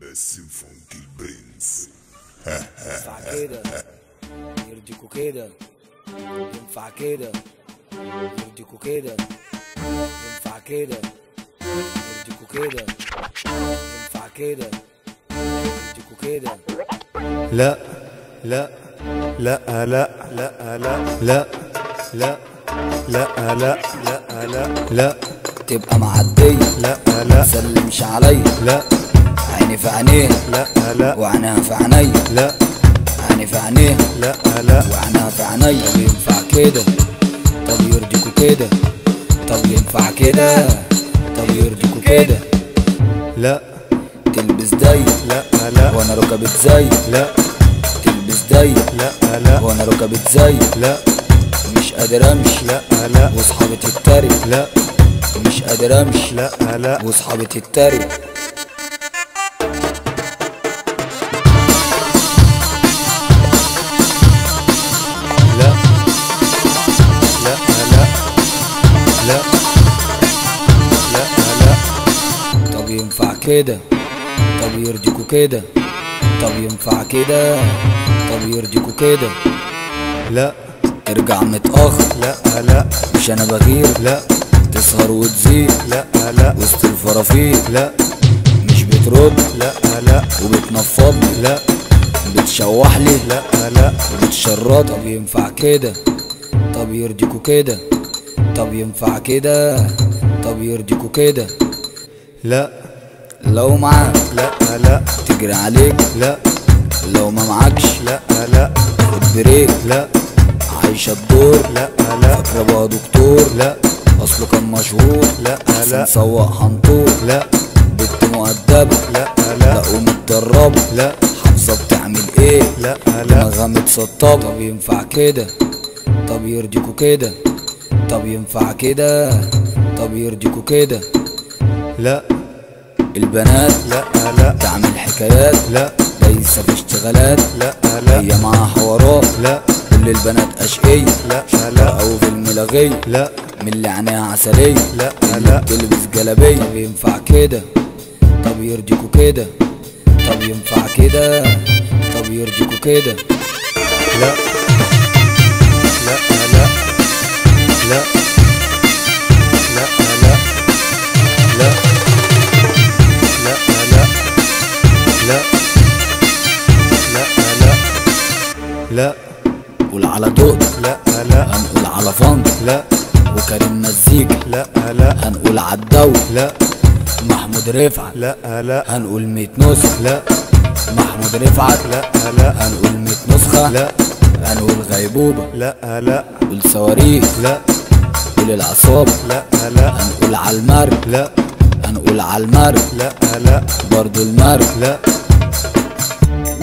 باسم فانكي البرنس ينفع كده يرضيكوا كده ينفع كده يرضيكوا كده ينفع كده يرضيكوا كده ينفع كده يرضيكوا كده لا لا لا لا لا لا لا لا لا لا لا لا تبقى معدية لا لا سلمش عليا لا عيني في عينيها لا لا. وعينها في عينيا لا. عيني في عينيها لا لا. وعينها في عينيا طب ينفع كده؟ طب يرضيكوا كده؟ طب ينفع كده؟ طب يرضيكوا كده؟ لا. تلبس ضيق لا لا. وأنا ركبت زي لا. تلبس ضيق لا لا. وأنا ركبت زي لا. مش قادر أمشي. لا لا. وأصحابي تتريق. لا. مش قادر أمشي. لا لا. وأصحابي تتريق. كده. طب يرضيكوا كده. طب ينفع كده. طب يرضيكوا كده. لا. ترجع متأخر. لا لا. مش أنا بغير. لا. تسهر وتزيد لا لا. وسط الفرافير. لا. مش بترد. لا لا. وبتنفضني لا. بتشوح لي. لا لا. وبتشرط طب ينفع كده. طب يرضيكوا كده. طب ينفع كده. طب يرضيكوا كده. لا. لو معاك لا لا. تجري عليك لا. لو ما معكش لا لا. خد بريك لا. عايشة الدور لا لا. فاكرة بقى دكتور لا. أصله كان مشهور لا لا. سواق هنطور لا. بنت مؤدبة لا لا. لا ومتدربة لا. حافظة بتعمل إيه؟ لا لا. دماغها متسطبة طب ينفع كده؟ طب يرضيكوا كده؟ طب ينفع كده؟ طب يرضيكوا كده؟ لا. البنات لا لا. تعمل حكايات لا. دايسة في اشتغالات لا لا. هي معاها حوارات لا. كل البنات اشقية لا لا. أو في الملغية لا. من اللي عينيها عسلية لا لا. بتلبس جلابية طب ينفع كده؟ طب يرضيكوا كده؟ طب ينفع كده؟ طب يرضيكوا كده؟ لا. لا لا. لا. لا. قول على دقدق لا لا. هنقول على فن. لا. وكريم مزيكا لا لا. هنقول عالدولة لا. محمود رفعت. لا لا. هنقول ميت نسخة. لا. محمود رفعت. لا لا. هنقول ميت نسخة. لا. هنقول غيبوبة. لا لا. قول صواريخ. لا. قول العصابة. لا لا. هنقول عالمرج لا. هنقول عالمرج لا لا. برضو المرج. لا.